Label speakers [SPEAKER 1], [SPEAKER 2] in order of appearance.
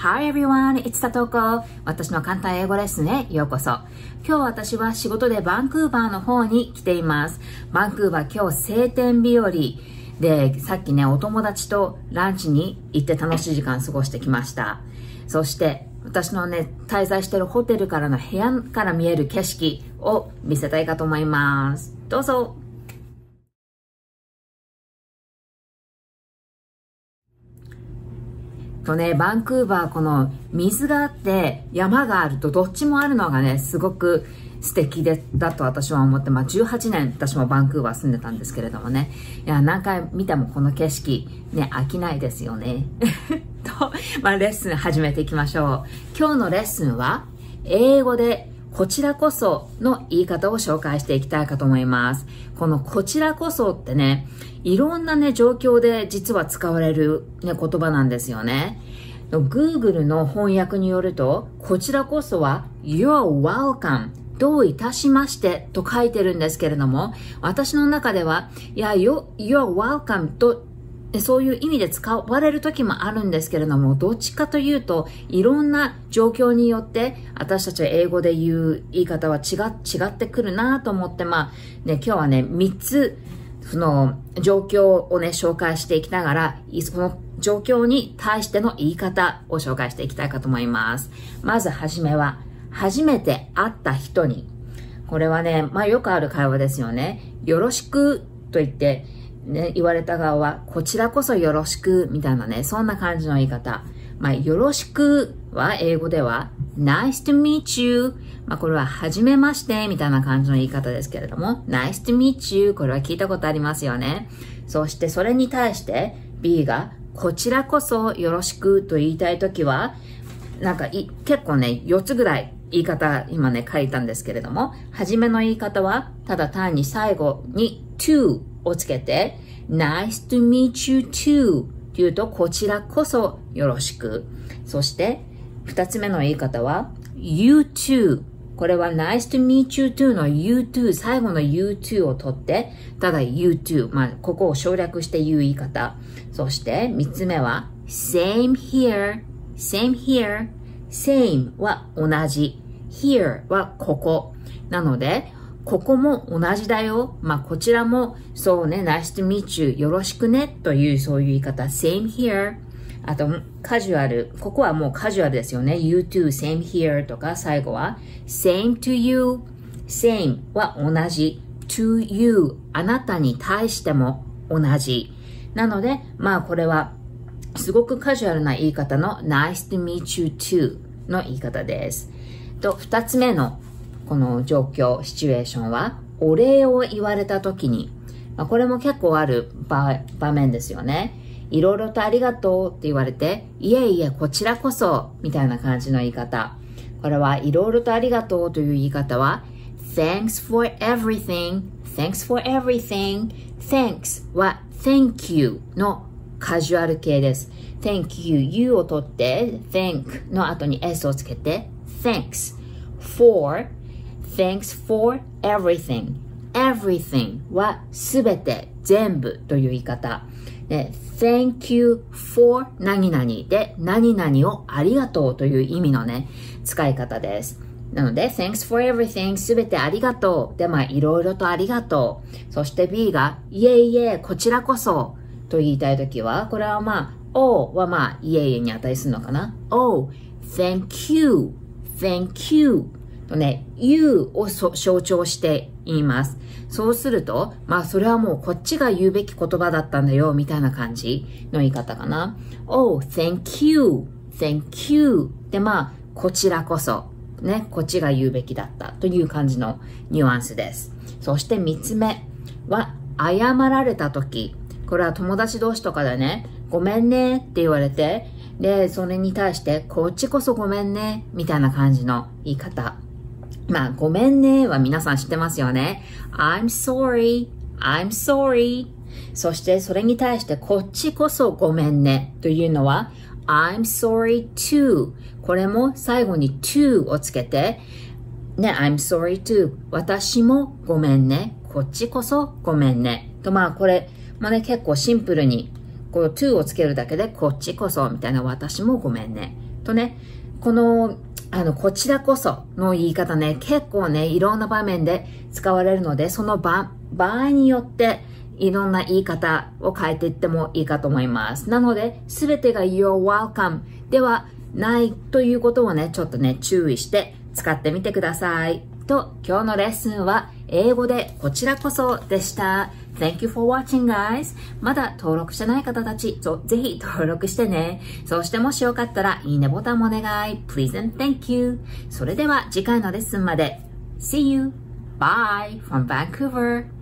[SPEAKER 1] Hi everyone, it's Satoko. 私の簡単英語レッスンへようこそ。今日私は仕事でバンクーバーの方に来ています。バンクーバー今日晴天日和で、さっきね、お友達とランチに行って楽しい時間過ごしてきました。そして、私のね、滞在してるホテルからの部屋から見える景色を見せたいかと思います。どうぞとね、バンクーバーこの水があって山があるとどっちもあるのがね、すごく素敵で、だと私は思って、まあ18年私もバンクーバー住んでたんですけれどもね。いや、何回見てもこの景色、ね、飽きないですよね。と、まあレッスン始めていきましょう。今日のレッスンは、英語でこちらこその言い方を紹介していきたいかと思います。このこちらこそってね、いろんなね、状況で実は使われる、ね、言葉なんですよね。Google の翻訳によると、こちらこそは You're welcome どういたしましてと書いてるんですけれども、私の中では、いや、You're welcome とそういう意味で使われる時もあるんですけれども、どっちかというと、いろんな状況によって、私たちは英語で言う言い方は違違ってくるなと思って、まあ、ね、今日はね、3つその状況をね、紹介していきながら、その状況に対しての言い方を紹介していきたいかと思います。まずはじめは、初めて会った人に。これはね、まあよくある会話ですよね。よろしくと言って、ね、言われた側は、こちらこそよろしく、みたいなね、そんな感じの言い方。まあ、よろしくは英語では、nice to meet you まあ、これは、はじめまして、みたいな感じの言い方ですけれども、nice to meet you これは聞いたことありますよね。そして、それに対して、B が、こちらこそよろしくと言いたいときは、なんかい、結構ね、4つぐらい言い方、今ね、書いたんですけれども、はじめの言い方は、ただ単に最後に to をつけて、nice to meet you too と言うと、こちらこそよろしく。そして、二つ目の言い方は、you too これは nice to meet you too の you too 最後の you too を取って、ただ you too まあ、ここを省略して言う言い方。そして三つ目は same here same here same は同じ here はここ。なので、ここも同じだよ。まあ、こちらも、そうね、nice to meet you よろしくねというそういう言い方。same here あと、カジュアル。ここはもうカジュアルですよね。you too, same here とか、最後は、same to you, same は同じ。to you あなたに対しても同じ。なので、まあこれは、すごくカジュアルな言い方の nice to meet you too の言い方です。と、二つ目のこの状況、シチュエーションは、お礼を言われた時に、まあ、これも結構ある場面ですよね。いろいろとありがとうって言われて、いえいえ、こちらこそ、みたいな感じの言い方。これはいろいろとありがとうという言い方は、thanks for everything, thanks for everything, thanks は thank you のカジュアル系です。thank you, you を取って、thank の後に s をつけて、thanks for, thanks for everything, everything はすべて、全部という言い方。で、thank you for 何々で何々をありがとうという意味のね、使い方です。なので、thanks for everything すべてありがとう。で、まあ、いろいろとありがとう。そして B が、いえいえ、こちらこそと言いたいときは、これはまあ、O はまあ、いえいえに値するのかな。O, thank you, thank you とね、you を象徴して言います。そうすると、まあそれはもうこっちが言うべき言葉だったんだよ、みたいな感じの言い方かな。Oh, thank you, thank you. でまあ、こちらこそ、ね、こっちが言うべきだったという感じのニュアンスです。そして三つ目は、謝られた時。これは友達同士とかでね、ごめんねって言われて、で、それに対して、こっちこそごめんね、みたいな感じの言い方。まあ、ごめんねは皆さん知ってますよね。I'm sorry, I'm sorry. そしてそれに対してこっちこそごめんねというのは I'm sorry too. これも最後に to をつけてね、I'm sorry too. 私もごめんね。こっちこそごめんね。とまあこれ、まあね結構シンプルにこう to をつけるだけでこっちこそみたいな私もごめんね。とね、この、あの、こちらこその言い方ね、結構ね、いろんな場面で使われるので、その場、場合によって、いろんな言い方を変えていってもいいかと思います。なので、すべてが You're welcome ではないということをね、ちょっとね、注意して使ってみてください。と、今日のレッスンは英語でこちらこそでした。Thank you for watching guys. まだ登録してない方たち、ぜひ登録してね。そしてもしよかったらいいねボタンもお願い。Please and thank you. それでは次回のレッスンまで。See you. Bye from Vancouver.